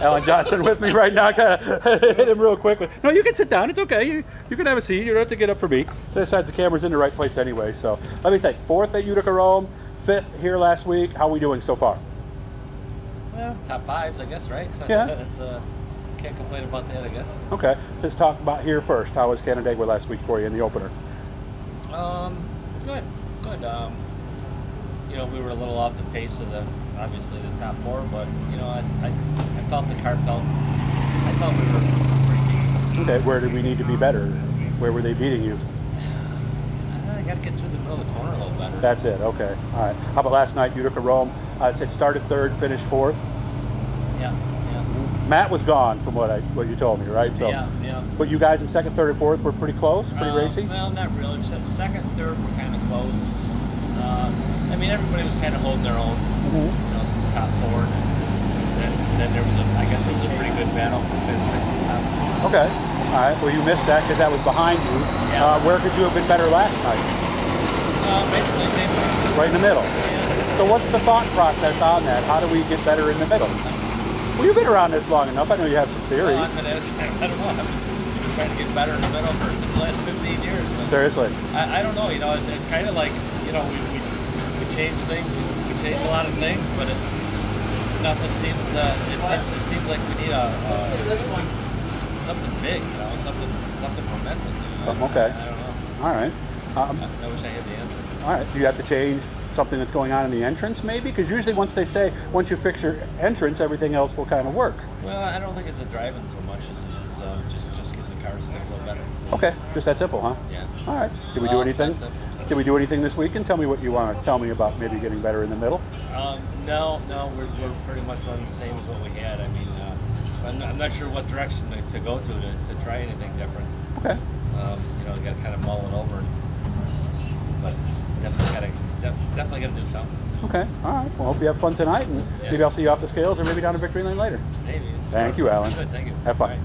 Alan Johnson with me right now. Kind of hit him real quickly. No, you can sit down. It's okay. You you can have a seat. You don't have to get up for me. This side the camera's in the right place anyway. So let me think. Fourth at Utica Rome, fifth here last week. How are we doing so far? Well, top fives, I guess, right? Yeah. That's uh, can't complain about that, I guess. Okay. Let's talk about here first. How was Canandaigua last week for you in the opener? Um, good, good. Um, you know, we were a little off the pace of the obviously the top four, but you know, I I, I felt the car felt. I felt we were pretty decent. Okay. Where did we need to be better? Where were they beating you? I got to get through the middle of the corner a little better. That's it. Okay. All right. How about last night, Utica Rome? Uh, said started third, finished fourth. yeah, yeah, Matt was gone, from what I what you told me, right? So, yeah, yeah. but you guys in second, third, and fourth were pretty close, pretty Uh, racy. Well, not really. Se- Second, third were kind of close. Uh, I mean, everybody was kind of holding their own. Mhm. You know, top four. And then, then there was a, I guess it was a pretty good battle for fifth, sixth, and seventh. Okay. All right. Well, you missed that because that was behind you. Yeah. Uh, where could you have been better last night? Uh, basically, the same thing. Right in the middle. Yeah. So, what's the thought process on that? How do we get better in the middle? Well, you've been around this long enough. I know you have some Well, theories. I've been, I don't know. I've been trying to get better in the middle for the last 15 years. Seriously. I, I don't know. You know, it's, it's kind of like you know we, we, we change things. We, we change a lot of things, but it, nothing seems to. It seems, it seems like we need a, a something big. You know, something something we're missing. Something okay. I don't know. All right. Um, I, I wish I had the answer. all right. Do you have to change something that's going on in the entrance, maybe? Because usually, once they say once you fix your entrance, everything else will kind of work. Well, I don't think it's a driving so much as it is uh, just just getting the car to stick a little better. Okay. Just that simple, huh? Yeah. All right. Did we Well, do anything? Did we do anything this week? And tell me what you want to tell me about maybe getting better in the middle. Um, no, no, we're, we're pretty much running the same as what we had. I mean, uh, I'm, not, I'm not sure what direction to, to go to, to to try anything different. Okay. Um, you know, got to kind of mull it over, but definitely got to def- definitely got to do something. Okay. All right. Well, hope you have fun tonight, and Yeah. maybe I'll see you off the scales, or maybe down to Victory Lane later. Maybe. It's Thank you, Alan. Good, thank you. Have fun.